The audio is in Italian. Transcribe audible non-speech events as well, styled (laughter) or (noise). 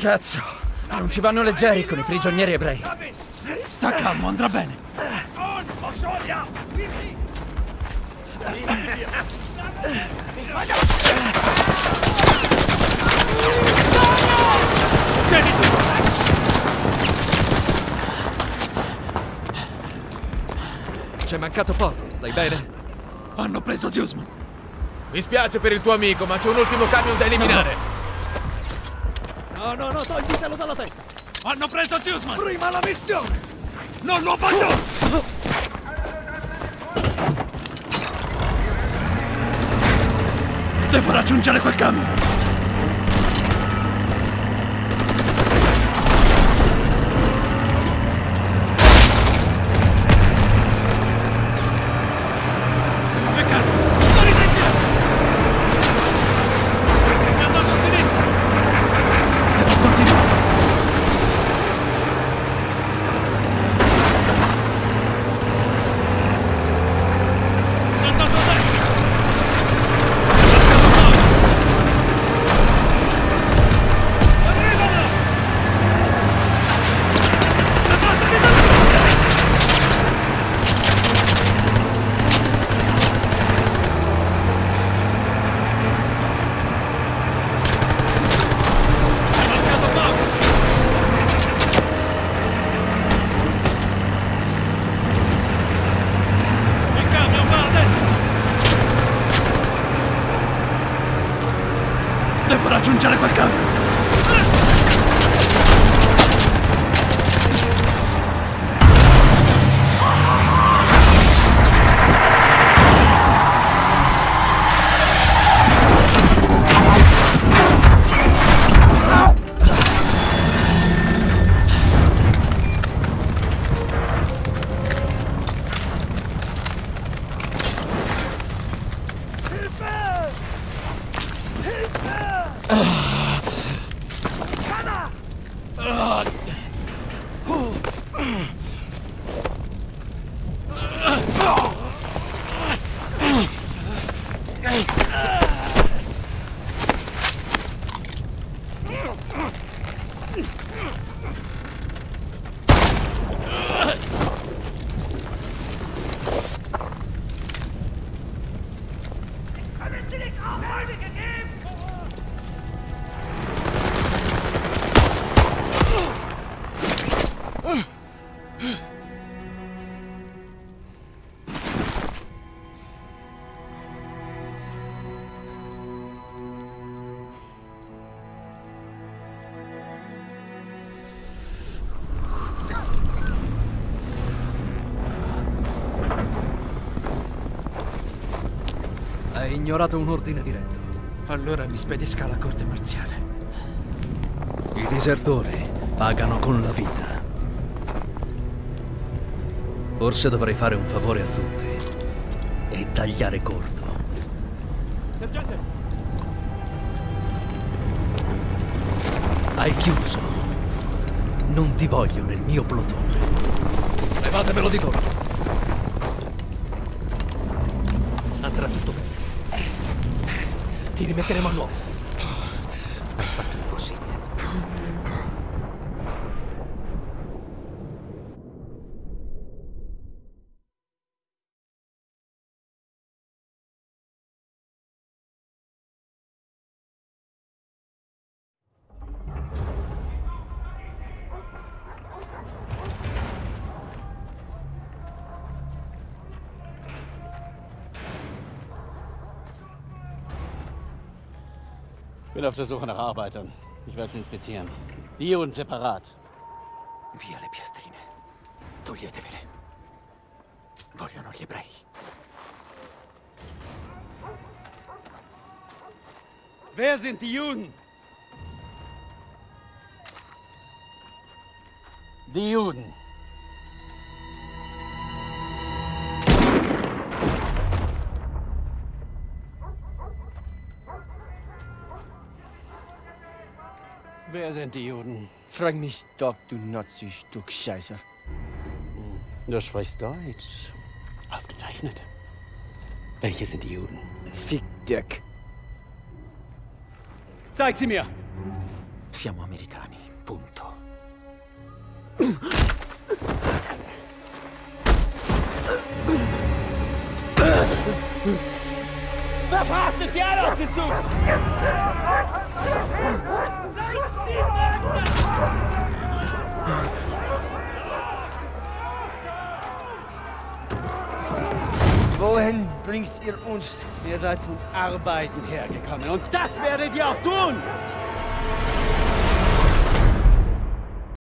Cazzo, non ci vanno leggeri con i prigionieri ebrei. Sta calmo, andrà bene. C'è mancato poco, stai bene? Hanno preso Ziusman. Mi spiace per il tuo amico, ma c'è un ultimo camion da eliminare. No, no, no, toglitelo dalla testa. Hanno preso Ziusman. Prima la missione! Non lo abbandono! Devo raggiungere quel camion. Devo raggiungere quel camion! Arbeiten ignorato un ordine diretto. Allora mi spedisca alla corte marziale. I disertori pagano con la vita. Forse dovrei fare un favore a tutti e tagliare corto. Sergente! Hai chiuso. Non ti voglio nel mio plotone. Levatevelo di corpo. Andrà tutto bene. Ti rimetteremo a nuovo. Bin auf der Suche nach Arbeitern. Ich werde sie inspizieren. Die und separat. Via le piastrine. Toglietevele. Vogliono gli ebrei. Wer sind die Juden? Die Juden. Wer sind die Juden? Frag mich doch, du Nazi-Stück Scheiße. Du sprichst Deutsch. Ausgezeichnet. Welche sind die Juden? Fick Dirk. Zeig sie mir! Siamo americani, punto. (clears throat) Verfrachtet sie alle auf den Zug! Wohin bringt ihr uns? Ihr seid zum Arbeiten hergekommen und das werdet ihr auch tun!